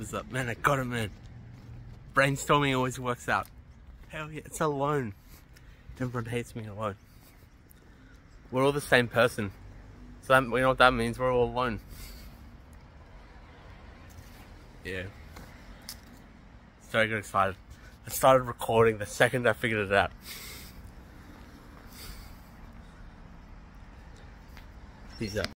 What's up, man? I got it, man. Brainstorming always works out. Hell yeah, it's alone. Everyone hates me alone. We're all the same person. So that, you know what that means? We're all alone. Yeah. So I got excited. I started recording the second I figured it out. Peace out.